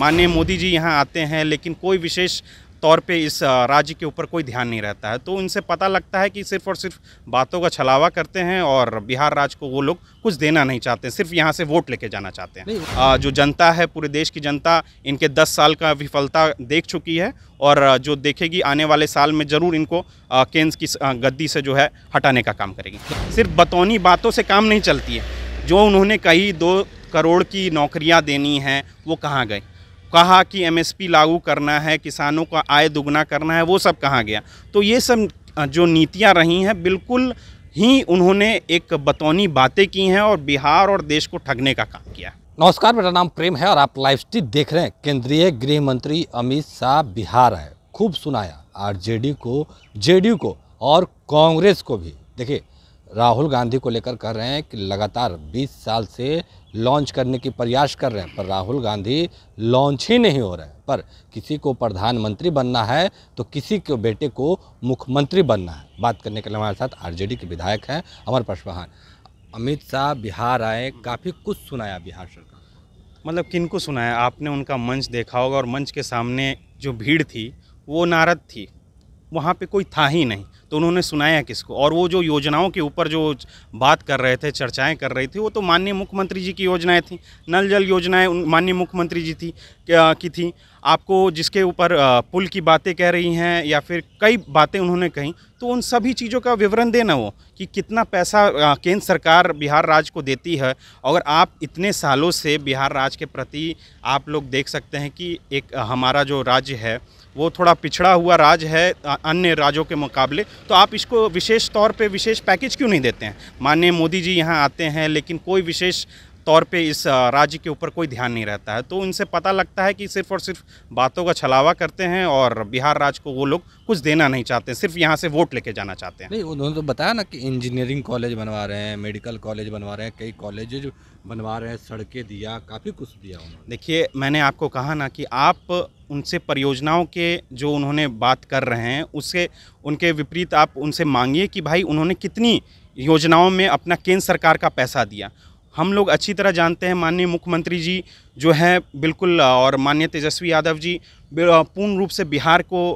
माननीय मोदी जी यहाँ आते हैं लेकिन कोई विशेष तौर पे इस राज्य के ऊपर कोई ध्यान नहीं रहता है। तो उनसे पता लगता है कि सिर्फ़ और सिर्फ़ बातों का छलावा करते हैं और बिहार राज्य को वो लोग कुछ देना नहीं चाहते सिर्फ़ यहाँ से वोट लेके जाना चाहते हैं। जो जनता है पूरे देश की जनता इनके 10 साल का विफलता देख चुकी है और जो देखेगी आने वाले साल में ज़रूर इनको केंद्र की गद्दी से जो है हटाने का काम करेगी। सिर्फ़ बतौनी बातों से काम नहीं चलती है। जो उन्होंने कही दो करोड़ की नौकरियाँ देनी हैं वो कहाँ गए कहा कि एमएसपी लागू करना है, किसानों का आय दुगना करना है, वो सब कहाँ गया? तो ये सब जो नीतियाँ रही हैं, बिल्कुल ही उन्होंने एक बतौनी बातें की हैं और बिहार और देश को ठगने का काम किया नमस्कार, मेरा नाम प्रेम है और आप लाइव स्ट्रीट देख रहे हैं। केंद्रीय गृह मंत्री अमित शाह बिहार है खूब सुनाया। आरजेडी को, जेडीयू को और कांग्रेस को भी। देखिए राहुल गांधी को लेकर कर रहे हैं कि लगातार 20 साल से लॉन्च करने की प्रयास कर रहे हैं, पर राहुल गांधी लॉन्च ही नहीं हो रहे हैं। पर किसी को प्रधानमंत्री बनना है तो किसी के बेटे को मुख्यमंत्री बनना है। बात करने के लिए हमारे साथ आरजेडी के विधायक हैं अमर पशवाहान अमित शाह, बिहार आए, काफ़ी कुछ सुनाया बिहार सरकार। मतलब किनको सुनाया? आपने उनका मंच देखा होगा और मंच के सामने जो भीड़ थी, वो नारद थी। वहाँ पे कोई था ही नहीं। तो उन्होंने सुनाया किसको? और वो जो योजनाओं के ऊपर जो बात कर रहे थे, चर्चाएँ कर रही थी, वो तो माननीय मुख्यमंत्री जी की योजनाएँ थी। नल जल योजनाएँ माननीय मुख्यमंत्री जी थी की थी। आपको जिसके ऊपर पुल की बातें कह रही हैं या फिर कई बातें उन्होंने कही तो उन सभी चीज़ों का विवरण देना वो कि कितना पैसा केंद्र सरकार बिहार राज्य को देती है। अगर आप इतने सालों से बिहार राज्य के प्रति आप लोग देख सकते हैं कि एक हमारा जो राज्य है, वो थोड़ा पिछड़ा हुआ राज्य है अन्य राज्यों के मुकाबले तो आप इसको विशेष तौर पे विशेष पैकेज क्यों नहीं देते हैं? माननीय मोदी जी यहाँ आते हैं, लेकिन कोई विशेष तौर पे इस राज्य के ऊपर कोई ध्यान नहीं रहता है। तो उनसे पता लगता है कि सिर्फ़ और सिर्फ़ बातों का छलावा करते हैं और बिहार राज्य को वो लोग कुछ देना नहीं चाहते सिर्फ़ यहाँ से वोट लेके जाना चाहते हैं। नहीं उन्होंने तो बताया ना कि इंजीनियरिंग कॉलेज बनवा रहे हैं मेडिकल कॉलेज बनवा रहे हैं कई कॉलेज बनवा रहे हैं सड़कें दिया काफ़ी कुछ दिया उन्होंने। देखिए मैंने आपको कहा ना कि आप उनसे परियोजनाओं के जो उन्होंने बात कर रहे हैं उससे उनके विपरीत आप उनसे मांगिए कि भाई उन्होंने कितनी योजनाओं में अपना केंद्र सरकार का पैसा दिया। हम लोग अच्छी तरह जानते हैं, माननीय मुख्यमंत्री जी जो हैं, बिल्कुल और माननीय तेजस्वी यादव जी पूर्ण रूप से बिहार को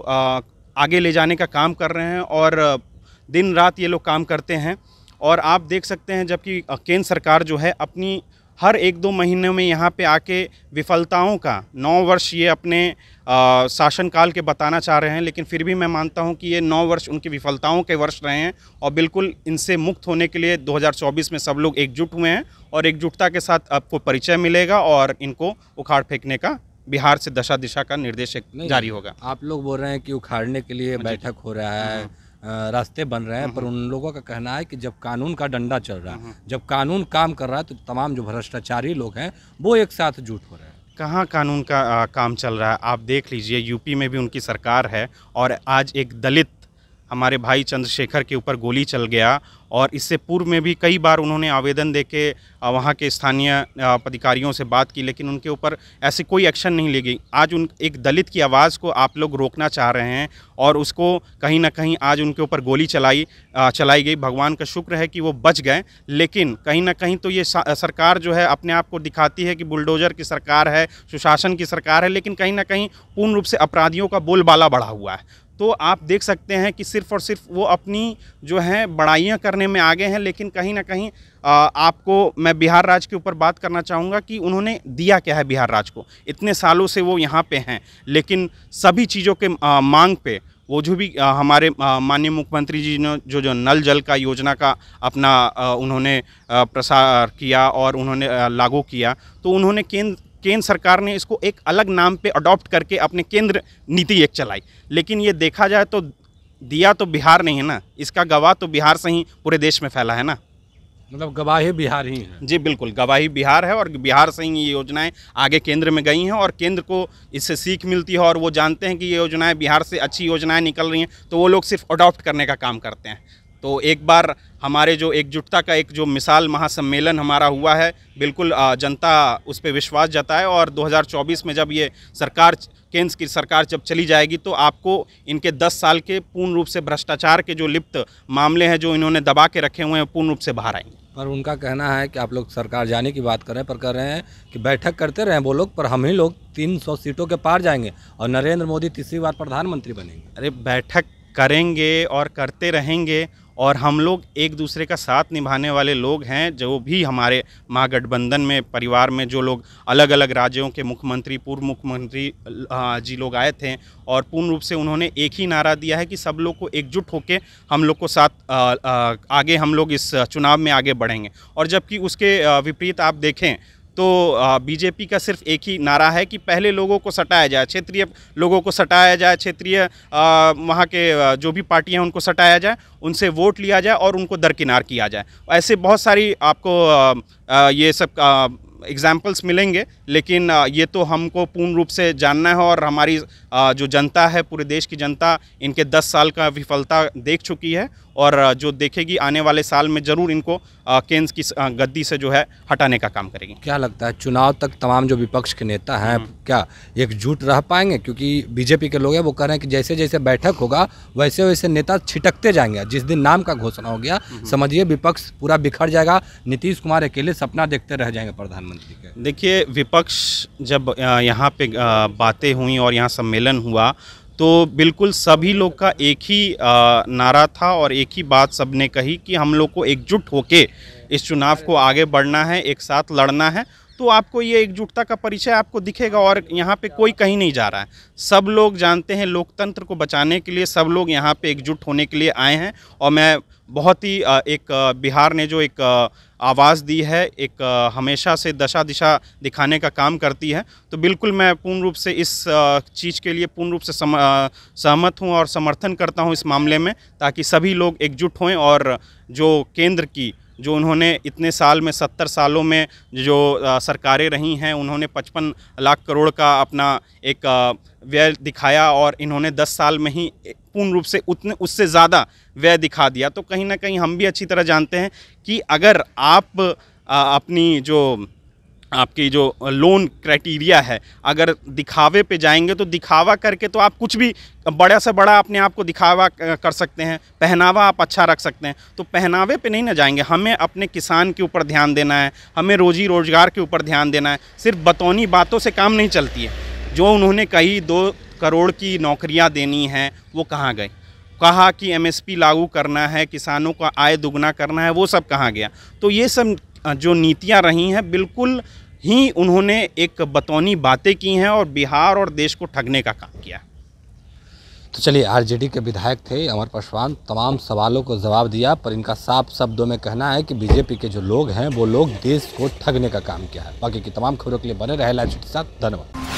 आगे ले जाने का काम कर रहे हैं और दिन रात ये लोग काम करते हैं। और आप देख सकते हैं जबकि केंद्र सरकार जो है अपनी हर एक दो महीने में यहाँ पे आके विफलताओं का नौ वर्ष ये अपने शासनकाल के बताना चाह रहे हैं लेकिन फिर भी मैं मानता हूँ कि ये नौ वर्ष उनकी विफलताओं के वर्ष रहे हैं और बिल्कुल इनसे मुक्त होने के लिए 2024 में सब लोग एकजुट हुए हैं और एकजुटता के साथ आपको परिचय मिलेगा और इनको उखाड़ फेंकने का बिहार से दशा दिशा का निर्देश जारी होगा। आप लोग बोल रहे हैं कि उखाड़ने के लिए बैठक हो रहा है अ, रास्ते बन रहे हैं पर उन लोगों का कहना है कि जब कानून का डंडा चल रहा है जब कानून काम कर रहा है तो तमाम जो भ्रष्टाचारी लोग हैं वो एक साथ जुट हो रहे हैं। कहाँ कानून का आ, काम चल रहा है? आप देख लीजिए यूपी में भी उनकी सरकार है और आज एक दलित हमारे भाई चंद्रशेखर के ऊपर गोली चल गया और इससे पूर्व में भी कई बार उन्होंने आवेदन दे के वहाँ के स्थानीय आ, अधिकारियों से बात की लेकिन उनके ऊपर ऐसे कोई एक्शन नहीं ली गई आज उन एक दलित की आवाज़ को आप लोग रोकना चाह रहे हैं और उसको कहीं ना कहीं आज उनके ऊपर गोली चलाई चलाई गई। भगवान का शुक्र है कि वो बच गए लेकिन कहीं ना कहीं तो ये सरकार जो है अपने आप को दिखाती है कि बुलडोजर की सरकार है सुशासन की सरकार है लेकिन कहीं ना कहीं पूर्ण रूप से अपराधियों का बोलबाला बढ़ा हुआ है। तो आप देख सकते हैं कि सिर्फ़ और सिर्फ़ वो अपनी जो है बड़ाइयाँ करने में आगे हैं लेकिन कहीं ना कहीं आपको मैं बिहार राज्य के ऊपर बात करना चाहूँगा कि उन्होंने दिया क्या है बिहार राज्य को। इतने सालों से वो यहाँ पे हैं लेकिन सभी चीज़ों के मांग पे वो जो भी आ, हमारे माननीय मुख्यमंत्री जी ने जो जो नल जल का योजना का अपना आ, उन्होंने आ, प्रसार किया और उन्होंने लागू किया तो उन्होंने केंद्र केंद्र सरकार ने इसको एक अलग नाम पे अडॉप्ट करके अपने केंद्र नीति एक चलाई। लेकिन ये देखा जाए तो दिया तो बिहार नहीं है ना? इसका गवाह तो बिहार से ही पूरे देश में फैला है ना? मतलब गवाही बिहार ही है। जी बिल्कुल गवाही बिहार है और बिहार से ही ये योजनाएँ आगे केंद्र में गई हैं और केंद्र को इससे सीख मिलती है और वो जानते हैं कि ये योजनाएँ बिहार से अच्छी योजनाएँ निकल रही हैं तो वो लोग सिर्फ़ अडॉप्ट करने का काम करते हैं। तो एक बार हमारे जो एकजुटता का एक जो मिसाल महासम्मेलन हमारा हुआ है बिल्कुल जनता उस पर विश्वास जताए और 2024 में जब ये सरकार केंद्र की सरकार जब चली जाएगी तो आपको इनके 10 साल के पूर्ण रूप से भ्रष्टाचार के जो लिप्त मामले हैं जो इन्होंने दबा के रखे हुए हैं पूर्ण रूप से बाहर आएँगे। पर उनका कहना है कि आप लोग सरकार जाने की बात कर रहे हैं पर कह रहे हैं कि बैठक करते रहें वो लोग पर हम ही लोग 300 सीटों के पार जाएँगे और नरेंद्र मोदी तीसरी बार प्रधानमंत्री बनेंगे। अरे बैठक करेंगे और करते रहेंगे और हम लोग एक दूसरे का साथ निभाने वाले लोग हैं, जो भी हमारे महागठबंधन में, परिवार में जो लोग अलग अलग राज्यों के मुख्यमंत्री, पूर्व मुख्यमंत्री जी लोग आए थे और पूर्ण रूप से उन्होंने एक ही नारा दिया है कि सब लोग को एकजुट होकर हम लोग को साथ आगे हम लोग इस चुनाव में आगे बढ़ेंगे। और जबकि उसके विपरीत आप देखें तो बीजेपी का सिर्फ़ एक ही नारा है कि पहले लोगों को सटाया जाए, क्षेत्रीय लोगों को सटाया जाए, क्षेत्रीय वहाँ के जो भी पार्टियाँ हैं उनको सटाया जाए, उनसे वोट लिया जाए और उनको दरकिनार किया जाए। ऐसे बहुत सारी आपको ये सब एग्जाम्पल्स मिलेंगे लेकिन ये तो हमको पूर्ण रूप से जानना है और हमारी जो जनता है पूरे देश की जनता इनके 10 साल का विफलता देख चुकी है और जो देखेगी आने वाले साल में ज़रूर इनको केंद्र की गद्दी से जो है हटाने का काम करेगी क्या लगता है चुनाव तक तमाम जो विपक्ष के नेता हैं हम्म। क्या एकजुट रह पाएँगे क्योंकि बीजेपी के लोग हैं वो कह रहे हैं कि जैसे जैसे बैठक होगा वैसे वैसे नेता छिटकते जाएँगे जिस दिन नाम का घोषणा हो गया हम्म। समझिए विपक्ष पूरा बिखर जाएगा नीतीश कुमार अकेले सपना देखते रह जाएँगे प्रधानमंत्री के? देखिए, विपक्ष जब यहाँ पे बातें हुई और यहाँ सम्मेलन हुआ तो बिल्कुल सभी लोग का एक ही नारा था और एक ही बात सबने कही कि हम लोग को एकजुट होके इस चुनाव को आगे बढ़ना है, एक साथ लड़ना है तो आपको ये एकजुटता का परिचय आपको दिखेगा और यहाँ पे कोई कहीं नहीं जा रहा है। सब लोग जानते हैं लोकतंत्र को बचाने के लिए सब लोग यहाँ पे एकजुट होने के लिए आए हैं और मैं बहुत ही एक बिहार ने जो एक आवाज़ दी है, एक हमेशा से दशा दिशा दिखाने का काम करती है। तो बिल्कुल मैं पूर्ण रूप से इस चीज़ के लिए पूर्ण रूप से सहमत हूँ और समर्थन करता हूँ इस मामले में ताकि सभी लोग एकजुट हों और जो केंद्र की जो उन्होंने इतने साल में, सत्तर सालों में जो सरकारें रही हैं, उन्होंने पचपन लाख करोड़ का अपना एक व्यय दिखाया और इन्होंने दस साल में ही पूर्ण रूप से उतने, उससे ज़्यादा व्यय दिखा दिया। तो कहीं ना कहीं हम भी अच्छी तरह जानते हैं कि अगर आप अपनी जो आपकी जो लोन क्राइटेरिया है, अगर दिखावे पे जाएँगे तो दिखावा करके तो आप कुछ भी बड़ा से बड़ा अपने आप को दिखावा कर सकते हैं, पहनावा आप अच्छा रख सकते हैं। तो पहनावे पे नहीं ना जाएँगे, हमें अपने किसान के ऊपर ध्यान देना है, हमें रोजी रोज़गार के ऊपर ध्यान देना है, सिर्फ़ बतौनी बातों से काम नहीं चलती है। जो उन्होंने कही, दो करोड़ की नौकरियाँ देनी हैं, वो कहाँ गए? कहा कि एमएसपी लागू करना है, किसानों का आय दुगना करना है, वो सब कहाँ गया? तो ये सब जो नीतियाँ रही हैं, बिल्कुल ही उन्होंने एक बतौनी बातें की हैं और बिहार और देश को ठगने का काम किया तो चलिए, आरजेडी के विधायक थे अमर पासवान, तमाम सवालों को जवाब दिया, पर इनका साफ़ शब्दों में कहना है कि बीजेपी के जो लोग हैं, वो लोग देश को ठगने का काम किया है। बाकी की तमाम खबरों के लिए बने रहे लाइव के साथ, धन्यवाद।